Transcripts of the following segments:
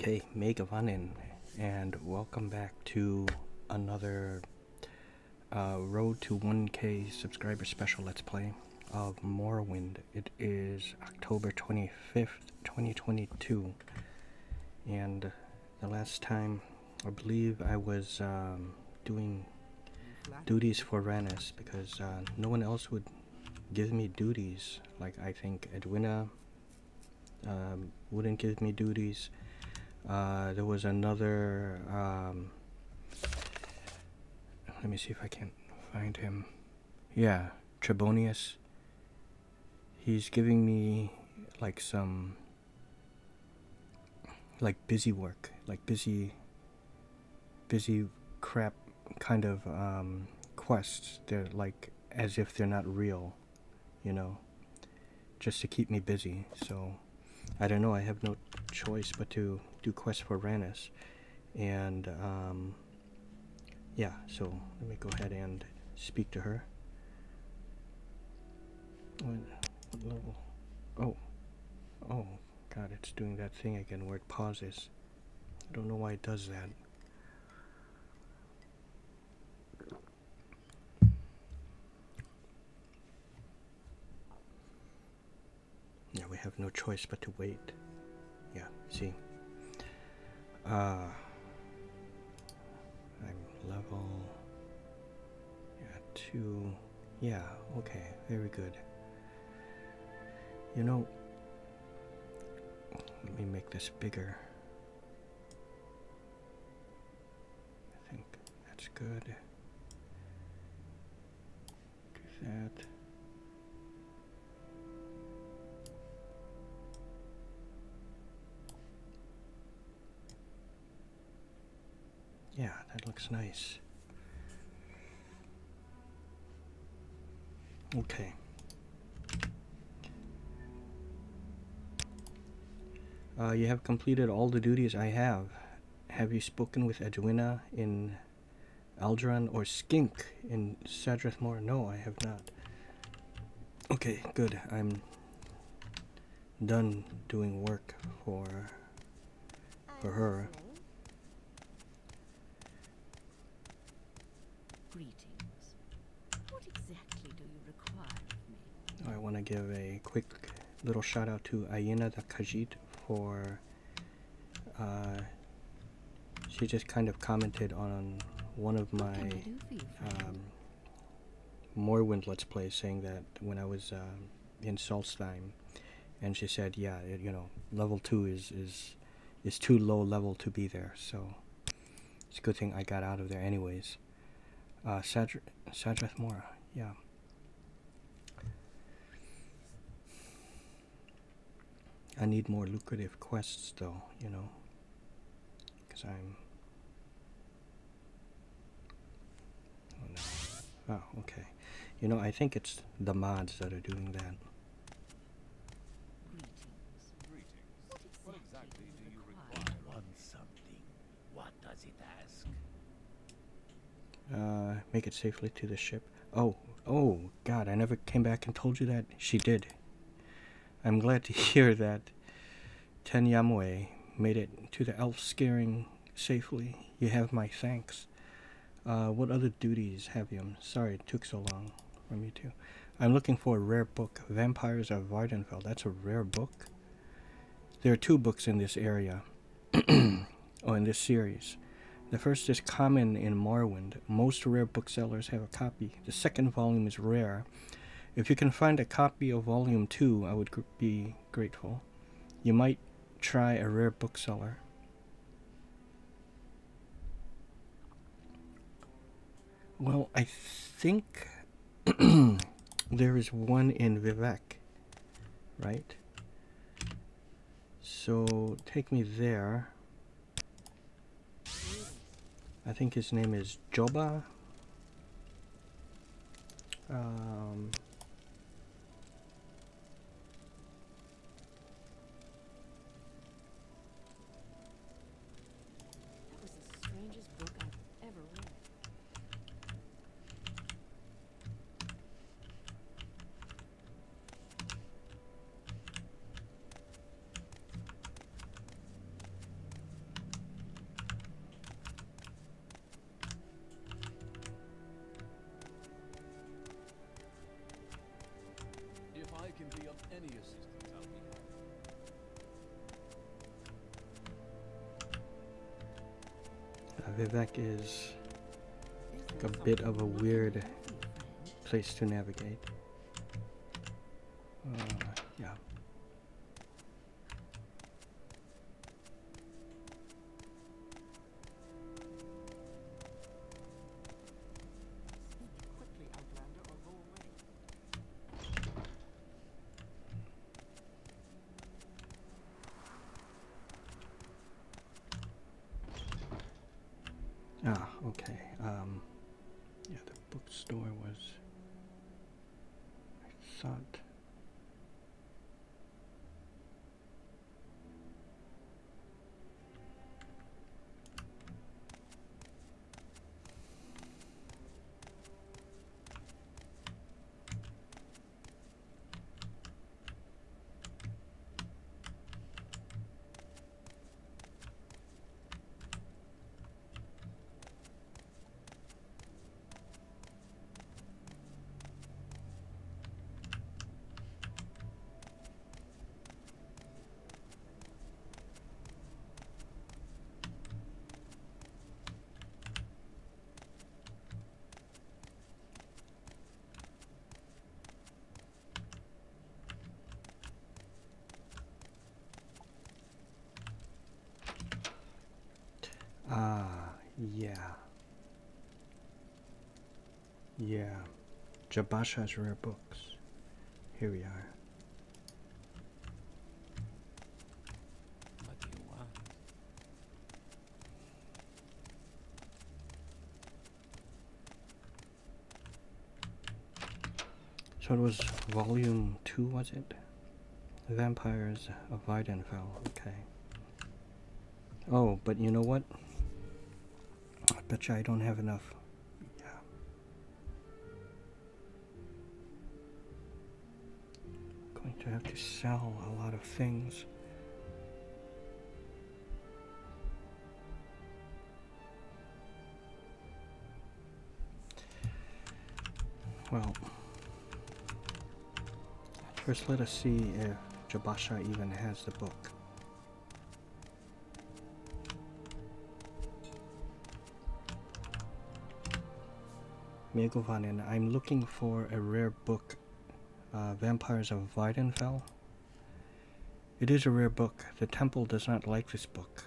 Okay, Megavanen, and welcome back to another uh, Road to 1K subscriber special Let's Play of Morrowind. It is October 25th, 2022, and the last time I believe I was um, doing duties for Ranis because uh, no one else would give me duties. Like I think Edwinna um, wouldn't give me duties. Uh, there was another. Um, let me see if I can find him. Yeah, Trebonius. He's giving me like some like busy work, like busy, busy crap kind of um, quests. They're like as if they're not real, you know, just to keep me busy. So I don't know. I have no choice but to do for Ranis, and um, yeah. So let me go ahead and speak to her. What level? Oh, oh, God! It's doing that thing again where it pauses. I don't know why it does that. Yeah, we have no choice but to wait. Yeah, see. Uh, I'm level. Yeah, two. Yeah, okay, very good. You know, let me make this bigger. I think that's good. Do that. Yeah, that looks nice. Okay. Uh, you have completed all the duties I have. Have you spoken with Edwinna in Ald'ruhn or Skink in Sadrith Mora? No, I have not. Okay, good. I'm done doing work for for her. Greetings. What exactly do you require of me? I want to give a quick little shout out to Ayana the Khajiit for. Uh, she just kind of commented on one of my What can I you, um, Morrowind Let's Play, saying that when I was um, in Solstheim, and she said, yeah, it, you know, level two is is is too low level to be there. So it's a good thing I got out of there, anyways. Uh, Sadr- Sadrith Mora, yeah. I need more lucrative quests, though, you know, because I'm. Oh no. Oh, okay. You know, I think it's the mods that are doing that. Greetings. What exactly do you require? I want something. What does it ask? Uh, make it safely to the ship. Oh, oh, God, I never came back and told you that. She did. I'm glad to hear that Tenyamwe made it to the Elf-Skerring safely. You have my thanks. Uh, what other duties have you? I'm sorry it took so long for me to. I'm looking for a rare book, Vampires of Vvardenfell. That's a rare book. There are two books in this area, or in this series. The first is common in Morrowind. Most rare booksellers have a copy. The second volume is rare. If you can find a copy of volume 2, I would be grateful. You might try a rare bookseller. Well, I think there is one in Vivec, right? So take me there. I think his name is Joba. Um, Vivec is like a bit of a weird place to navigate. Uh, yeah. Speak quickly, Outlander, or go away. Ah, okay. Um, yeah, the bookstore was. I thought. Ah, yeah. Yeah. Jobasha's rare books. Here we are. What do you want? So it was volume two, was it? Vampires of Vvardenfell. Okay. Oh, but you know what? I bet you I don't have enough. Yeah. Going to have to sell a lot of things. Well, first let us see if Jobasha even has the book. I'm looking for a rare book, uh, Vampires of Vvardenfell. It is a rare book. The temple does not like this book.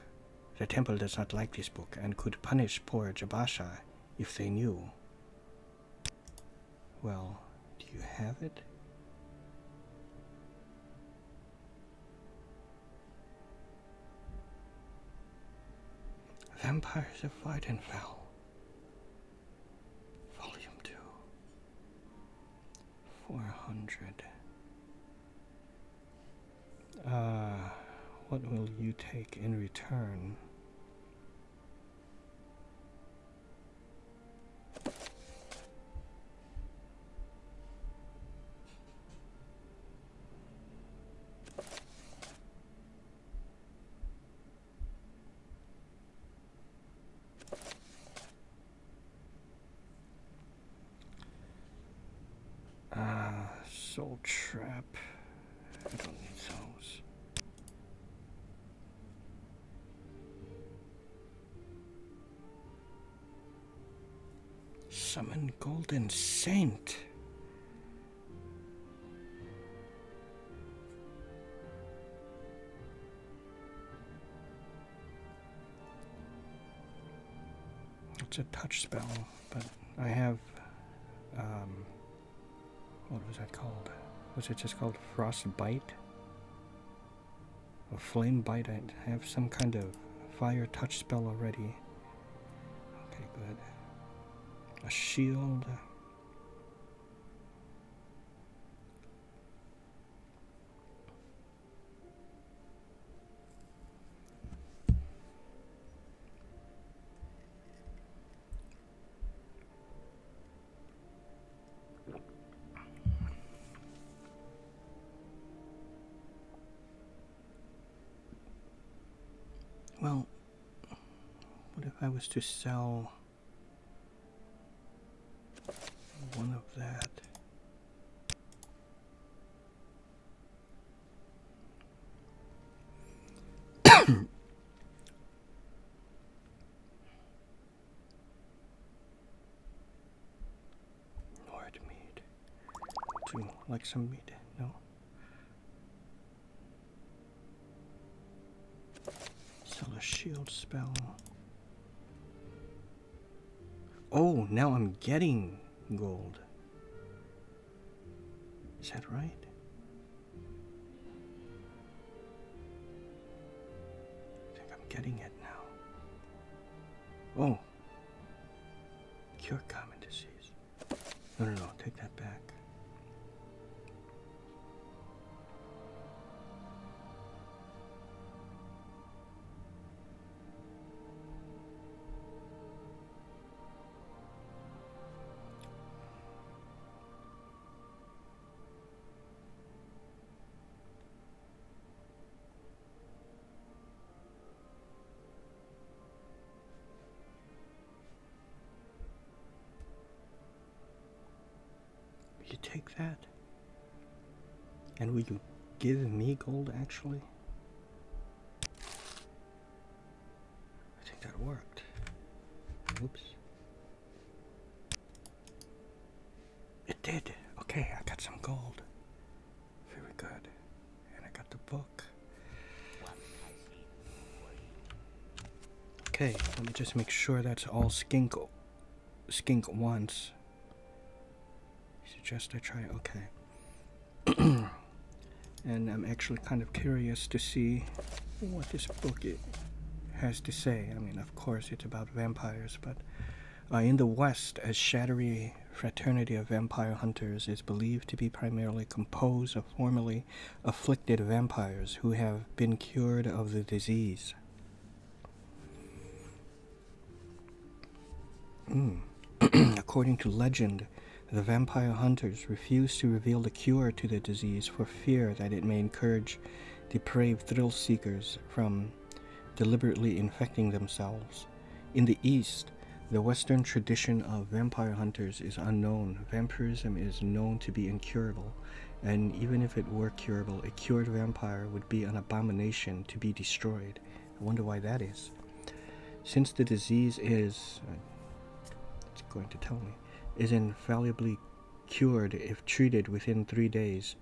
The temple does not like this book and could punish poor Jobasha if they knew. Well, do you have it? Vampires of Vvardenfell. Volume 2. 400. Uh, what will you take in return? Ah, Soul Trap. I don't need those. Summon Golden Saint. It's a touch spell, but I have um, what was that called? Was it just called Frostbite? Or Flame Bite? I have some kind of fire touch spell already. A shield. Well, what if I was to sell one of that? like some meat? No. Sell a shield spell. Oh, now I'm getting gold. Is that right? I think I'm getting it now. Oh. Cure common disease. No, no, no. Take that you take that? And will you give me gold actually? I think that worked. Oops. It did. Okay, I got some gold. Very good. And I got the book. Okay, let me just make sure that's all skink skink wants. Suggest I try okay. and I'm actually kind of curious to see what this book has to say. I mean, of course, it's about vampires, but uh, in the West, a shadowy fraternity of vampire hunters is believed to be primarily composed of formerly afflicted vampires who have been cured of the disease. Mm. According to legend, the vampire hunters refuse to reveal the cure to the disease for fear that it may encourage depraved thrill seekers from deliberately infecting themselves. In the East, the Western tradition of vampire hunters is unknown. Vampirism is known to be incurable, and even if it were curable, a cured vampire would be an abomination to be destroyed. I wonder why that is. Since the disease is. Uh, it's going to tell me. Is infallibly cured if treated within three days.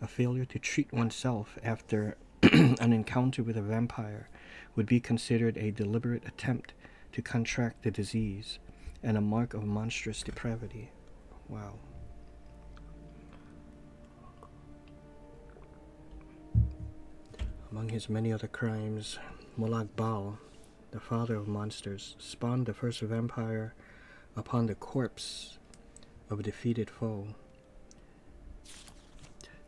A failure to treat oneself after an encounter with a vampire would be considered a deliberate attempt to contract the disease and a mark of monstrous depravity. Wow. Among his many other crimes, Molag Bal, the father of monsters, spawned the first vampire upon the corpse of a defeated foe.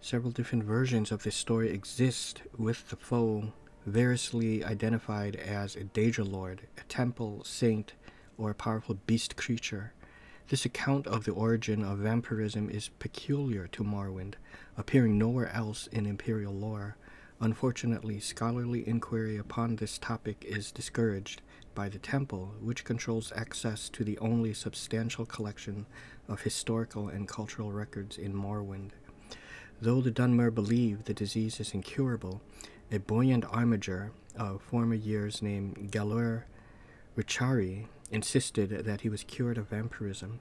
Several different versions of this story exist, with the foe variously identified as a Daedra Lord, a temple saint, or a powerful beast creature. This account of the origin of vampirism is peculiar to Morrowind, appearing nowhere else in Imperial lore. Unfortunately, scholarly inquiry upon this topic is discouraged by the temple, which controls access to the only substantial collection of historical and cultural records in Morrowind. Though the Dunmer believe the disease is incurable, a buoyant armiger of former years named Galur Rithari insisted that he was cured of vampirism.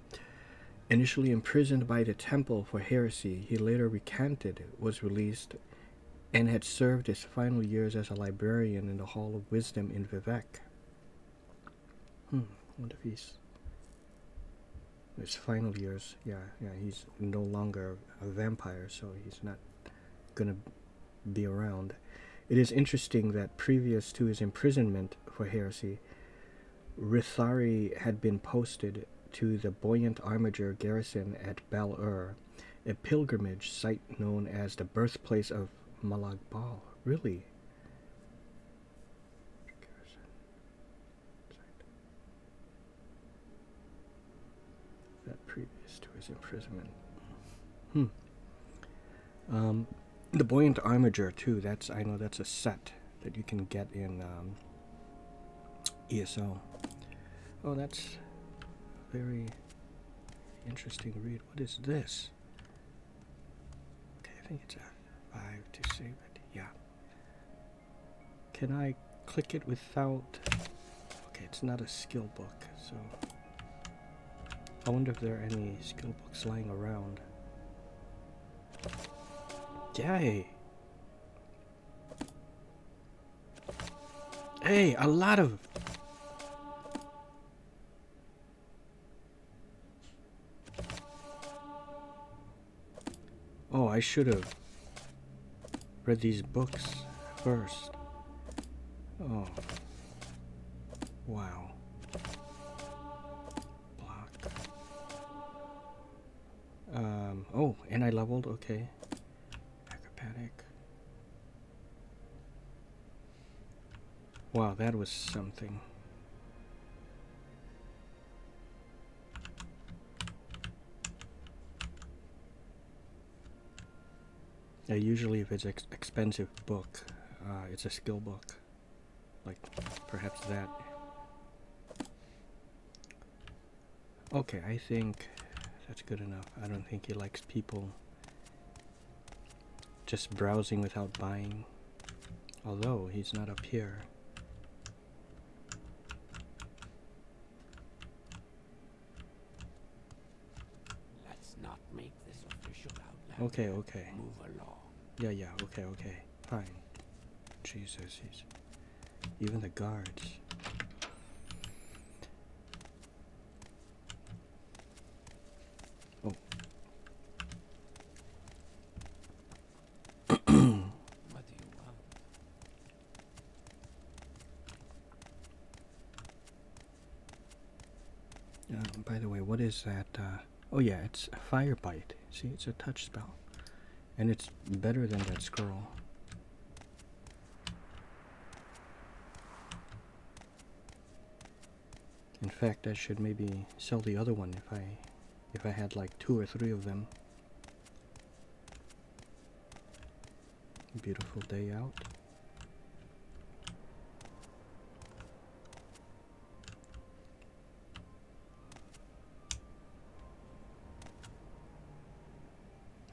Initially imprisoned by the temple for heresy, he later recanted, was released, and had served his final years as a librarian in the Hall of Wisdom in Vivec. Hmm, what if he's his final years? Yeah, yeah, he's no longer a vampire, so he's not gonna be around. It is interesting that previous to his imprisonment for heresy, Rithari had been posted to the buoyant armiger garrison at Bal Ur, a pilgrimage site known as the birthplace of Molag Bal. Really? That previous to his Hmm. Um, the buoyant armiger too. That's I know that's a set that you can get in um, ESO. Oh, that's very interesting read. What is this? Okay, I think it's a five to save it. Yeah. Can I click it without... Okay, it's not a skill book, so... I wonder if there are any skill books lying around. Yay. Hey, a lot of... Oh, I should have read these books first. Oh. Wow. Oh, and I leveled, okay. Acrobatic. Wow, that was something. Yeah, usually if it's ex expensive book, uh, it's a skill book. Like, perhaps that. Okay, I think that's good enough. I don't think he likes people just browsing without buying. Although, he's not up here. Let's not make this official. Okay, okay. Move along. Yeah, yeah, okay, okay. Fine. Jesus, he's... Even the guards. Oh. What do you want? Uh, by the way, what that? Uh, oh yeah, it's a fire bite. See, it's a touch spell. And it's better than that scroll. In fact, I should maybe sell the other one if I if I had like two or three of them. Beautiful day out.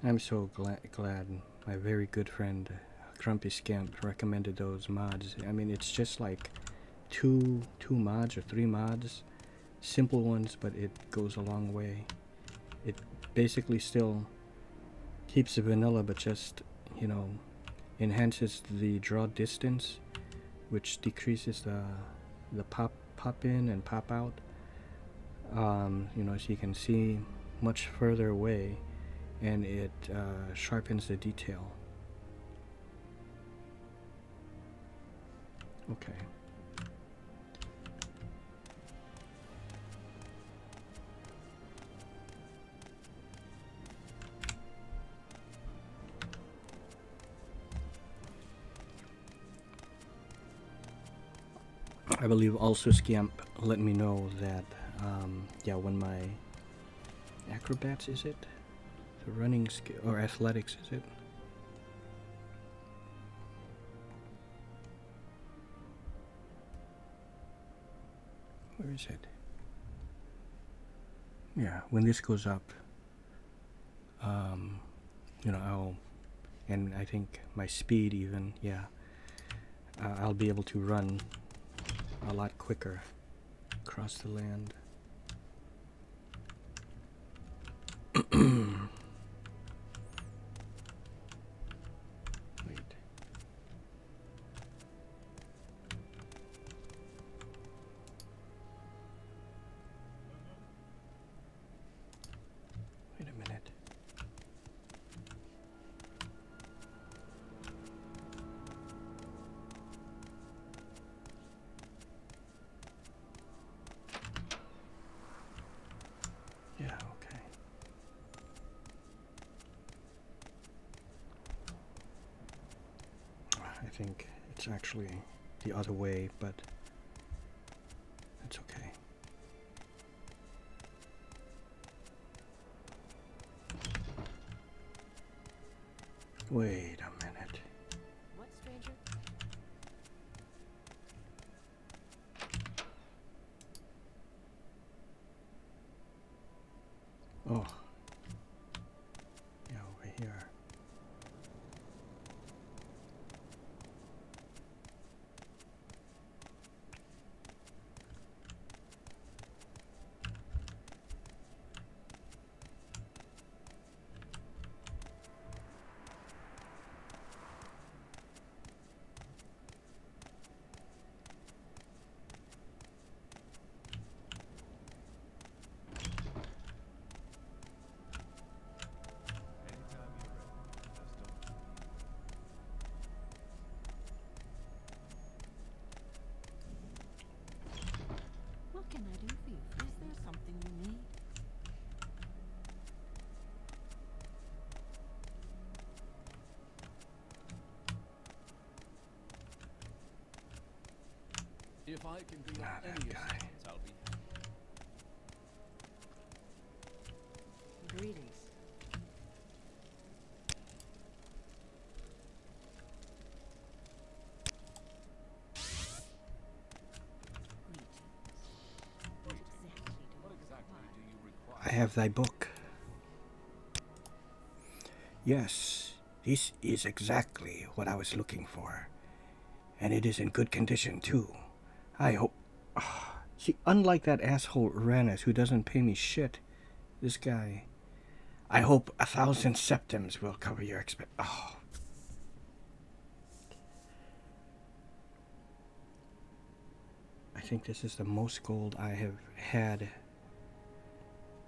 I'm so gla glad my very good friend Grumpy Scamp recommended those mods. I mean, it's just like two two mods or three mods, simple ones, but it goes a long way. It basically still keeps the vanilla, but just you know enhances the draw distance, which decreases the the pop pop in and pop out. Um, you know, so you can see much further away and it uh, sharpens the detail. Okay. I believe also Scamp let me know that, um, yeah, when my acrobats is it? Running skill or athletics is it? Where is it? Yeah, when this goes up, um, you know, I'll, and I think my speed even, yeah, uh, I'll be able to run a lot quicker across the land. Think it's actually the other way, but If I can be I'll be. Greetings. I have thy book. Yes, this is exactly what I was looking for. And it is in good condition, too. I hope. See, unlike that asshole Uranus who doesn't pay me shit, this guy. I hope a thousand septims will cover your expense. Oh. I think this is the most gold I have had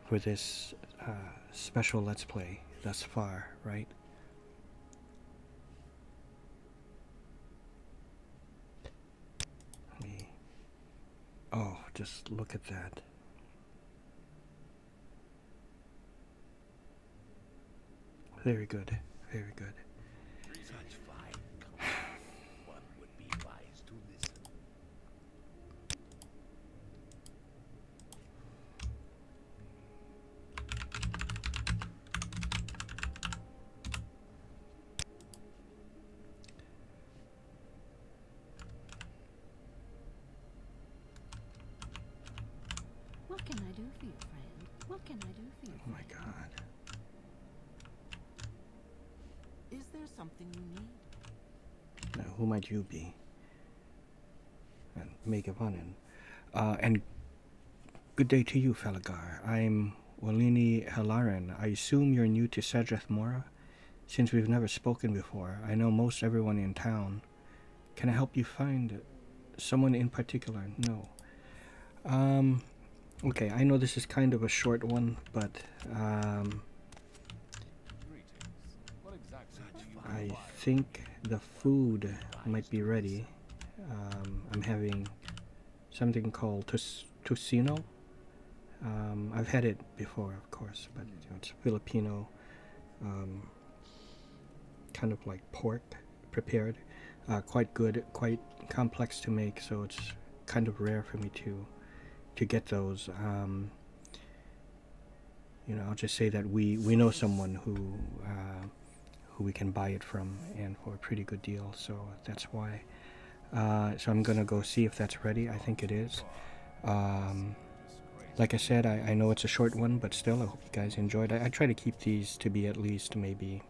for this uh, special Let's Play thus far, right? Let me. Oh, just look at that. Very good, very good. Such fine company. One would be wise to listen. What can I do for you, friend? What can I do for you? Oh my god. Is there something you need? Now, who might you be? And Megawanin. Uh, and good day to you, Falagar. I'm Walini Halaran. I assume you're new to Sadrith Mora? Since we've never spoken before, I know most everyone in town. Can I help you find someone in particular? No. Um, okay, I know this is kind of a short one, but um, Greetings. What exactly do you I think the food might be ready. Um, I'm having something called tus- tocino. Um, I've had it before, of course, but you know, it's Filipino, um, kind of like pork prepared. Uh, quite good, quite complex to make, so it's kind of rare for me to to get those. Um, you know, I'll just say that we we know someone who. Uh, who we can buy it from and for a pretty good deal so that's why. Uh, so I'm gonna go see if that's ready. I think it is. Um, like I said I, I know it's a short one but still I hope you guys enjoyed. I, I try to keep these to be at least maybe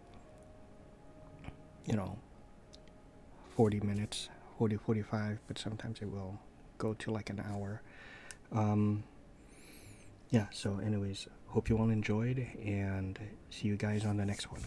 you know 40 minutes 40 45 but sometimes it will go to like an hour. Um, yeah so anyways hope you all enjoyed and see you guys on the next one